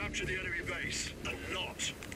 capture the enemy base and not.